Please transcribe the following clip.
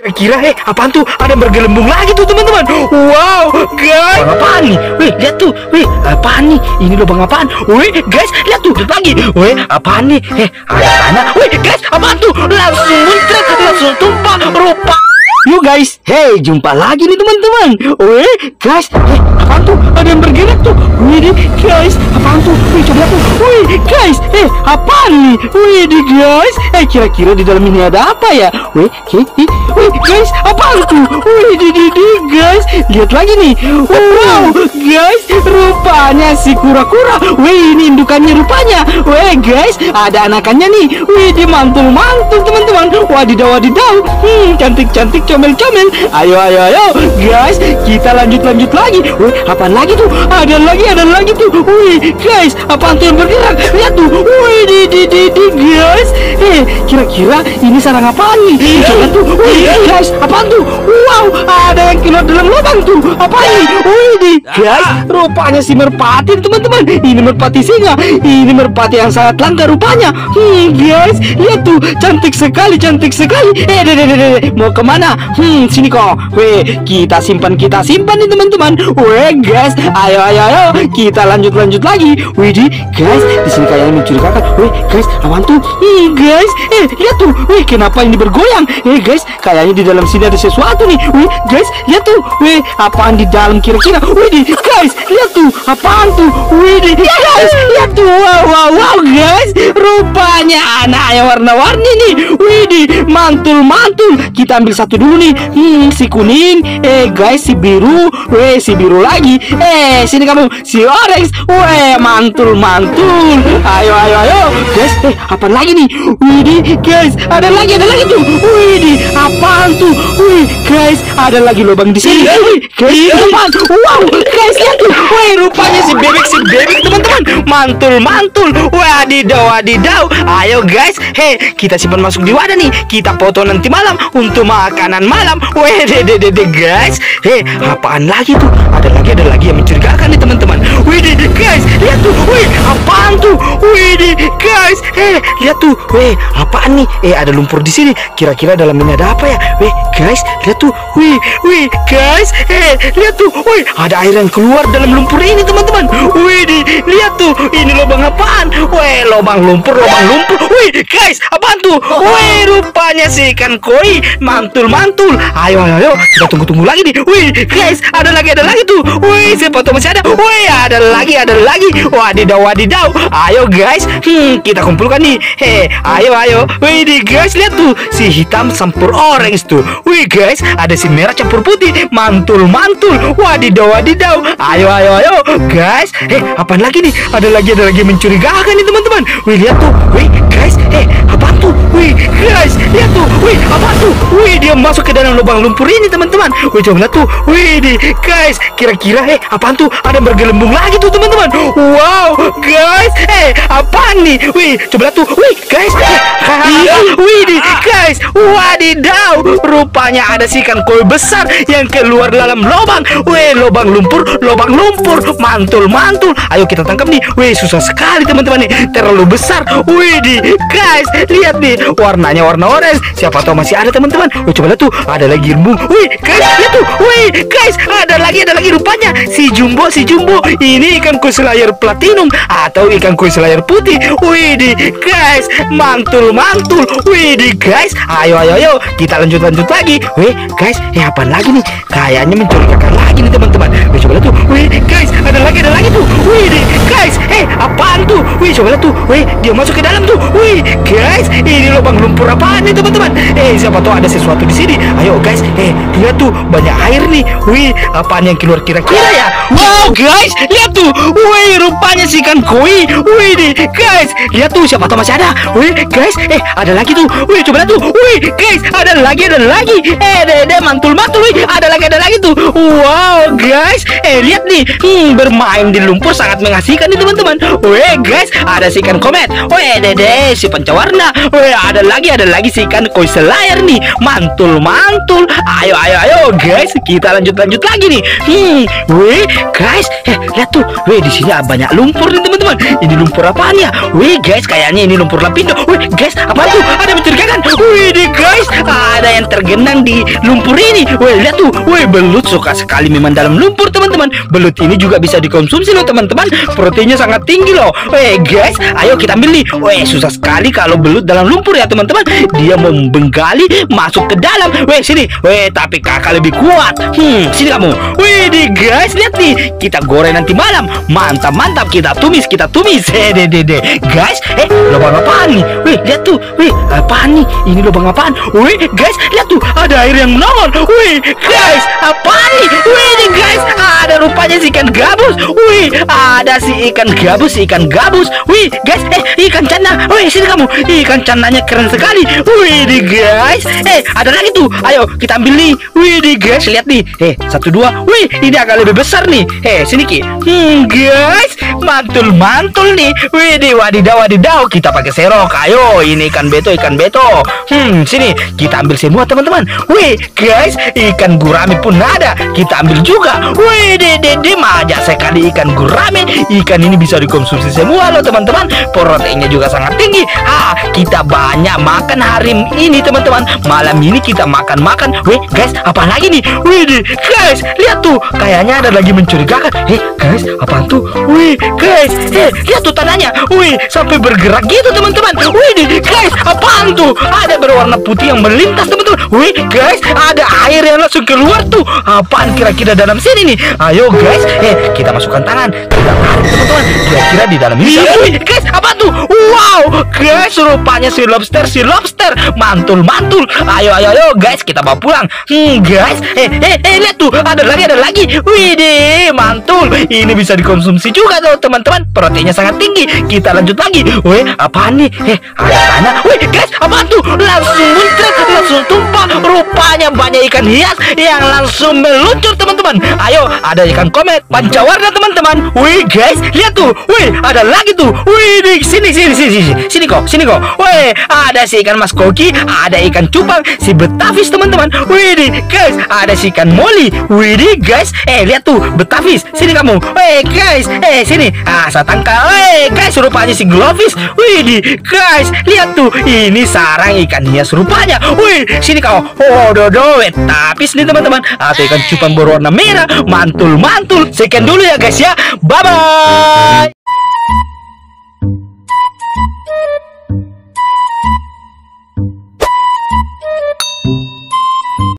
Kira-kira eh apaan tuh? Ada bergelembung lagi tuh teman-teman. Wow, guys. Bang apaan nih? Wih, lihat tuh. Wih, apaan nih? Ini lubang apaan? Wih, guys, lihat tuh lagi. Wih, apaan nih? Eh, ada tanah. Wih, guys, apaan tuh? Langsung muncrat, langsung tumpah. Guys, hey jumpa lagi nih teman-teman. Wih guys, eh apaan tuh? Ada yang bergerak tuh. Wih guys, apaan tuh? Wih coba tuh. Wih guys, eh apaan nih? Wih guys, eh kira-kira di dalam ini ada apa ya? Wih, wih, wih guys, apaan tuh? Wih di guys, lihat lagi nih. Wow guys, rupanya si kura-kura. Wih ini indukannya rupanya. Wih guys, ada anakannya nih. Wih di mantul-mantul teman-teman. Wadidaw wadidaw. Hmm cantik-cantik comel-comel. Ayo, ayo, ayo, guys, kita lanjut-lanjut lagi. Wih, apa lagi tuh? Ada lagi, ada lagi tuh. Wih, guys, apa tuh yang bergerak? Lihat tuh. Wih, di, di, di, di, guys. Eh, kira-kira ini sarang apa nih? Coba tuh. Wih, guys, apa tuh? Wow, ada yang keluar dalam lubang tuh. Apa ini? Wih, di, guys, rupanya si merpati, teman-teman. Ini merpati singa. Ini merpati yang sangat langka rupanya. Hmm, guys, lihat tuh, cantik sekali, cantik sekali. Eh, deh, deh, deh, mau ke mana? Hmm, sini kok. Weh, kita simpan, kita simpan nih teman-teman. Weh, guys, ayo, ayo, ayo, kita lanjut, lanjut lagi. Wih, di, guys, di sini kayaknya mencurigakan. Weh, guys, awan tuh. Hmm, guys, eh, lihat tuh. Weh, kenapa ini bergoyang? Eh, guys, kayaknya di dalam sini ada sesuatu nih. Wih, guys, lihat tuh. Weh, apaan di dalam kira-kira? Di, guys, lihat tuh. Apaan tuh? Wih, di, guys, lihat tuh. Wow, wow, wow, guys, rupanya anak yang warna-warni nih. Wih, di, mantul, mantul. Kita ambil satu dulu nih Hmm si kuning. Eh guys si biru. Weh si biru lagi. Eh sini kamu si orange. Weh mantul mantul. Ayo ayo ayo. Guys eh apa lagi nih? Widih guys ada lagi ada lagi tuh. Widih apaan tuh? Wih guys ada lagi lubang di sini. Wih guys apaan Wow. Guys lihat tuh. Wih rupanya si bebek si bebek teman-teman. Mantul mantul. Wadidaw wadidaw. Ayo guys. Hei kita simpan masuk di wadah nih. Kita foto nanti malam Untuk makanan malam. Weh dede dede guys. Hei apaan lagi tuh? Ada lagi ada lagi yang mencurigakan nih teman-teman. Wih dede guys. Lihat tuh. Wih apaan tuh? Wih dede guys. Hei lihat tuh. Wih apaan nih? Eh ada lumpur di sini. Kira-kira dalam ini ada apa ya? Wih guys Lihat tuh Wih wih guys. Hei lihat tuh Wih ada air yang keluar dalam lumpur ini teman-teman. Wih di lihat tuh Ini lubang apaan? Wih lubang lumpur lubang lumpur. Wih guys apaan tuh Wih rupanya si ikan koi Mantul-mantul. Ayo ayo ayo. Kita tunggu-tunggu lagi nih. Wih guys Ada lagi ada lagi tuh Wih siapa tuh masih ada? Wih ada lagi ada lagi. Wadidaw wadidaw Ayo guys. Hmm kita kumpulkan nih. Hei ayo ayo. Wih di guys lihat tuh Si hitam campur orange tuh Wih guys Ada si merah campur putih. Mantul mantul. Wadidaw wadidaw. Ayo ayo ayo. Guys Eh apa lagi nih? Ada lagi ada lagi mencurigakan nih teman-teman. Wih lihat tuh. Wih guys Eh apa tuh Wih guys Lihat tuh Wih apa tuh? Wih dia masuk ke dalam lubang lumpur ini teman-teman. Wih coba lihat tuh. Wih di guys Kira-kira eh apaan tuh? Ada bergelembung lagi tuh teman-teman. Wow guys Eh apaan nih? Wih coba lihat tuh. Wih guys Wih di guys Wadidaw. Rupanya ada si ikan koi besar Yang keluar dalam lubang. Wih lubang lumpur Lubang lumpur. Mantul mantul. Ayo kita tangkap nih. Wih susah sekali teman-teman nih. Terlalu besar. Wih di guys Lihat nih Warnanya warna orange. Siapa tahu masih ada teman-teman. Wih coba lihat tuh ada lagi embung. Wih guys lihat tuh. Wih guys ada lagi ada lagi rupanya. Si jumbo si jumbo. Ini ikan koi selayar platinum atau ikan koi selayar putih. Wih di guys mantul mantul. Wih di guys ayo ayo ayo. Kita lanjut lanjut lagi. Wih guys eh apa lagi nih? Kayaknya mencurigakan lagi nih teman-teman. Coba lihat tuh. Wih guys ada lagi ada lagi tuh. Wih di guys eh wih coba lihat tuh wih dia masuk ke dalam tuh wih guys ini lubang lumpur apaan nih teman-teman eh siapa tahu ada sesuatu di sini Ayo guys, eh lihat tuh banyak air nih. Wih, apaan yang keluar kira-kira ya? Wow guys, lihat tuh. Wih, rupanya si ikan koi. Wih nih, guys, lihat tuh siapa tahu masih ada. Wih, guys, eh ada lagi tuh. Wih, coba lihat tuh. Wih, guys, ada lagi, ada lagi. Eh, dede mantul mantul. Wih, ada lagi, ada lagi tuh. Wow, guys, eh lihat nih. Hmm, bermain di lumpur sangat mengasihkan nih teman-teman. Wih, guys, ada si ikan komet. Wih, dede si pancawarna. Weh, ada lagi, ada lagi si ikan koi selayar nih. Mantul, mantul. Ayo, ayo, ayo, guys. Kita lanjut, lanjut lagi nih. Hmm, weh, guys. Eh, lihat tuh. Weh, di sini banyak lumpur nih, teman-teman. Ini lumpur apa ya? Weh, guys, kayaknya ini lumpur lapindo. Weh, guys, apa tuh? Ada mencurigakan. Wih, di guys, ada yang tergenang di lumpur ini. Weh, lihat tuh. Weh, belut suka sekali memang dalam lumpur, teman-teman. Belut ini juga bisa dikonsumsi loh, teman-teman. Proteinnya sangat tinggi loh. Weh, guys, ayo kita ambil nih. Weh, susah sekali kalau belut dalam lumpur ya, teman-teman. Dia membenggali masuk ke dalam. Weh, sini. Weh, tapi kakak lebih kuat. Hmm, sini kamu. Wih, di guys, lihat nih. Kita goreng nanti malam. Mantap, mantap. Kita tumis, kita tumis. Eh, deh, deh, deh. Guys, eh, lubang apaan nih? Wih, lihat tuh. Wih, apaan nih? Ini lubang apaan? Wih, guys, lihat tuh. Ada air yang menongol. Wih, guys, apaan nih? Wih, nih guys, ada rupanya si ikan gabus. Wih, ada si ikan gabus, si ikan gabus. Wih, guys, eh, ikan cana. Wih, sini kamu. Ikan cananya keren sekali. Wih, nih guys. Eh, ada lagi tuh. Ayo, kita ambil nih. Wih, nih guys, lihat nih. Eh, satu dua. Wih, ini agak lebih besar nih. Eh, sini ki. Hmm, guys, mantul mantul nih. Wih, nih wadidaw wadidaw. Kita pakai serok. Ayo, ini ikan beto, ikan beto. Hmm, sini kita ambil semua teman-teman. Wih, guys, ikan gurame pun ada. Kita ambil juga. Wih, dede, maja sekali ikan gurame. Ikan ini bisa dikonsumsi semua loh teman-teman. Proteinnya juga sangat tinggi. Ah, kita banyak makan hari ini teman-teman. Malam ini kita makan-makan. Wih, guys, apa lagi nih? Wih, deh, guys, lihat tuh. Kayaknya ada lagi mencurigakan. Eh, guys, apa tuh? Wih, guys, eh, lihat tuh tanahnya. Wih, sampai bergerak gitu teman-teman. Wih, guys, apaan tuh? Ada berwarna putih yang melintas teman-teman. Wih, guys, ada air yang langsung keluar tuh. Apaan kira-kira dalam sini nih? Ayo, guys, eh, kita masukkan tangan. Teman-teman. Kira-kira di dalam ini. Wih, guys, apa tuh? Wow, guys, rupanya si lobster, si lobster. Mantul, mantul. Ayo, ayo, ayo, guys, kita bawa pulang. Hmm, guys, eh, eh, eh, lihat tuh, ada lagi, ada lagi. Wih, mantul. Ini bisa dikonsumsi juga tuh, teman-teman. Proteinnya sangat tinggi. Kita lanjut lagi. Wih, apa nih? Eh, ada tanah. Wih, guys, apa tuh? Langsung muncrat, langsung tumpah. Rupanya banyak ikan hias yang langsung meluncur, teman-teman. Ayo, ada ikan komet, pancawarna, teman-teman. Wih, guys, lihat tuh. Wih, ada lagi tuh. Wih, di sini, sini, sini, sini, sini kok, sini kok. Wih, ada si ikan mas koki, ada ikan cupang, si betavis, teman-teman. Wih, di, guys, ada si ikan moli. Wih, di, guys, eh, lihat tuh, betavis. Sini kamu. Wih, guys, eh, sini. Ah, saya tangkap. Wih, guys, rupanya si glovis. Wih, di, guys, lihat tuh. Ini sarang ikan hias rupanya. Wih, sini kau. Oh, dodo, tapi sini teman-teman. Atau ikan cupang berwarna merah, mantul-mantul. Sekian dulu ya guys ya. Bye bye.